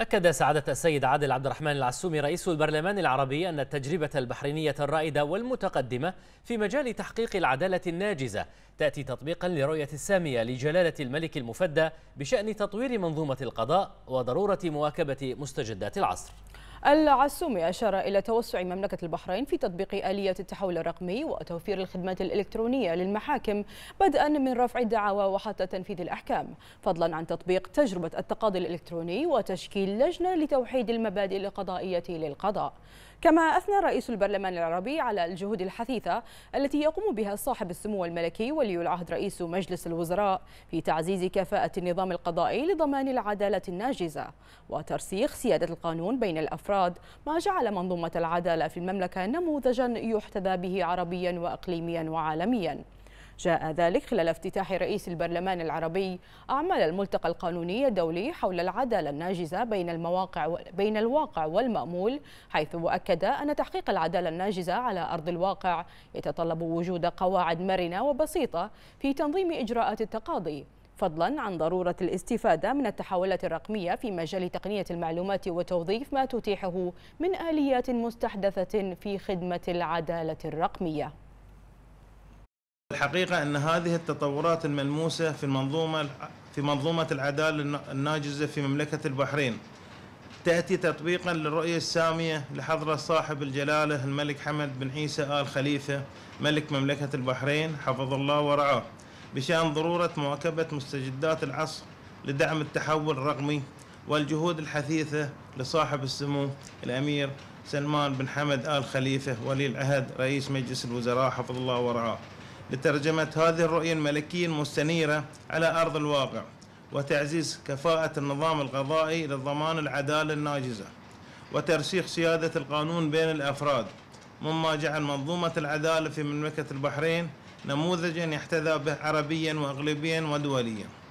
أكد سعادة السيد عادل عبد الرحمن العسومي رئيس البرلمان العربي أن التجربة البحرينية الرائدة والمتقدمة في مجال تحقيق العدالة الناجزة تأتي تطبيقا لرؤية السامية لجلالة الملك المفدى بشأن تطوير منظومة القضاء وضرورة مواكبة مستجدات العصر. العسومي أشار إلى توسع مملكة البحرين في تطبيق آلية التحول الرقمي وتوفير الخدمات الإلكترونية للمحاكم بدءا من رفع الدعاوى وحتى تنفيذ الأحكام فضلا عن تطبيق تجربة التقاضي الإلكتروني وتشكيل لجنة لتوحيد المبادئ القضائية للقضاء. كما أثنى رئيس البرلمان العربي على الجهود الحثيثة التي يقوم بها صاحب السمو الملكي ولي العهد رئيس مجلس الوزراء في تعزيز كفاءة النظام القضائي لضمان العدالة الناجزة وترسيخ سيادة القانون بين الأفراد ما جعل منظومة العدالة في المملكة نموذجا يحتذى به عربيا وأقليميا وعالميا. جاء ذلك خلال افتتاح رئيس البرلمان العربي. أعمال الملتقى القانوني الدولي حول العدالة الناجزة بين المواقع بين الواقع والمأمول حيث أكد أن تحقيق العدالة الناجزة على أرض الواقع يتطلب وجود قواعد مرنة وبسيطة في تنظيم إجراءات التقاضي. فضلا عن ضرورة الاستفادة من التحولات الرقمية في مجال تقنية المعلومات وتوظيف ما تتيحه من آليات مستحدثة في خدمة العدالة الرقمية. الحقيقة أن هذه التطورات الملموسة في المنظومة في منظومة العدالة الناجزة في مملكة البحرين تأتي تطبيقا للرؤية السامية لحضرة صاحب الجلالة الملك حمد بن عيسى آل خليفة ملك مملكة البحرين حفظ الله ورعاه. بشأن ضرورة مواكبة مستجدات العصر لدعم التحول الرقمي والجهود الحثيثة لصاحب السمو الأمير سلمان بن حمد آل خليفة ولي العهد رئيس مجلس الوزراء حفظ الله ورعاه. لترجمة هذه الرؤية الملكية المستنيرة على أرض الواقع وتعزيز كفاءة النظام القضائي لضمان العدالة الناجزة وترسيخ سيادة القانون بين الأفراد مما جعل منظومة العدالة في مملكة البحرين نموذجا يحتذى به عربيا وأغلبيا ودوليا.